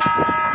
Thank you.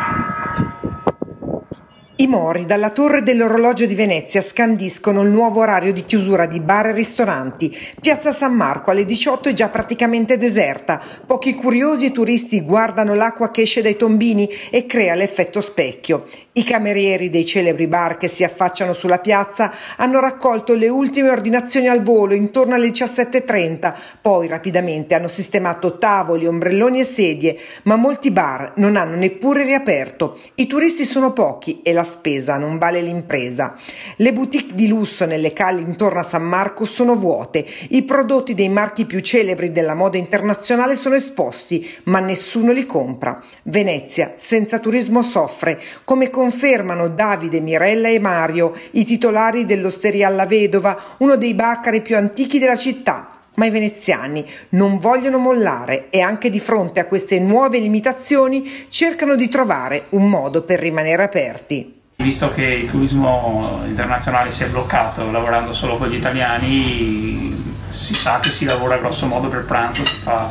I Mori dalla torre dell'orologio di Venezia scandiscono il nuovo orario di chiusura di bar e ristoranti. Piazza San Marco alle 18 è già praticamente deserta. Pochi curiosi e turisti guardano l'acqua che esce dai tombini e crea l'effetto specchio. I camerieri dei celebri bar che si affacciano sulla piazza hanno raccolto le ultime ordinazioni al volo intorno alle 17.30, poi rapidamente hanno sistemato tavoli, ombrelloni e sedie, ma molti bar non hanno neppure riaperto. I turisti sono pochi e la spesa non vale l'impresa. Le boutique di lusso nelle calli intorno a San Marco sono vuote, i prodotti dei marchi più celebri della moda internazionale sono esposti, ma nessuno li compra. Venezia senza turismo soffre, come confermano Davide, Mirella e Mario, i titolari dell'Osteria alla Vedova, uno dei baccari più antichi della città ma i veneziani non vogliono mollare e anche di fronte a queste nuove limitazioni cercano di trovare un modo per rimanere aperti. Visto che il turismo internazionale si è bloccato lavorando solo con gli italiani, si sa che si lavora grosso modo per pranzo, si fa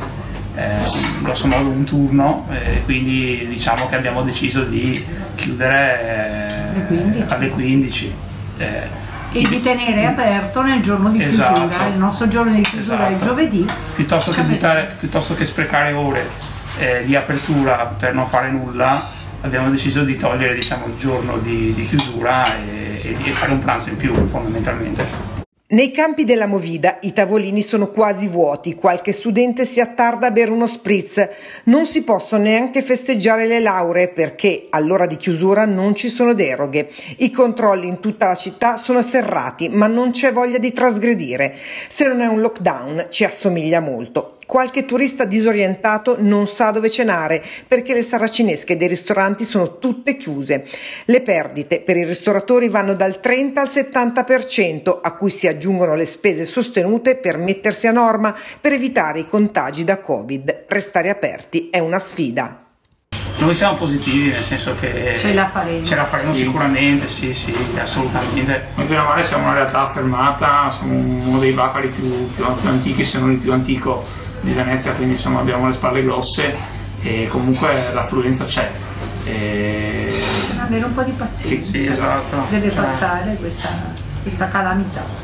eh, grosso modo un turno e eh, quindi diciamo che abbiamo deciso di chiudere eh, alle 15. Eh, e di tenere aperto nel giorno di esatto. chiusura, il nostro giorno di chiusura esatto. è il giovedì. Piuttosto che, buttare, piuttosto che sprecare ore eh, di apertura per non fare nulla, abbiamo deciso di togliere diciamo, il giorno di, di chiusura e, e di fare un pranzo in più fondamentalmente. Nei campi della Movida i tavolini sono quasi vuoti, qualche studente si attarda a bere uno spritz. Non si possono neanche festeggiare le lauree perché all'ora di chiusura non ci sono deroghe. I controlli in tutta la città sono serrati, ma non c'è voglia di trasgredire. Se non è un lockdown ci assomiglia molto. Qualche turista disorientato non sa dove cenare perché le saracinesche dei ristoranti sono tutte chiuse. Le perdite per i ristoratori vanno dal 30 al 70%, a cui si aggiungono le spese sostenute per mettersi a norma per evitare i contagi da Covid. Restare aperti è una sfida. Noi siamo positivi, nel senso che ce la faremo, ce la faremo sicuramente, sì, sì, assolutamente. Noi per male siamo una realtà affermata, siamo uno dei bacari più, più, più antichi, se non il più antico di Venezia, quindi insomma abbiamo le spalle grosse e comunque l'affluenza c'è. E... Avere un po' di pazienza, sì, sì, esatto. deve passare questa, questa calamità.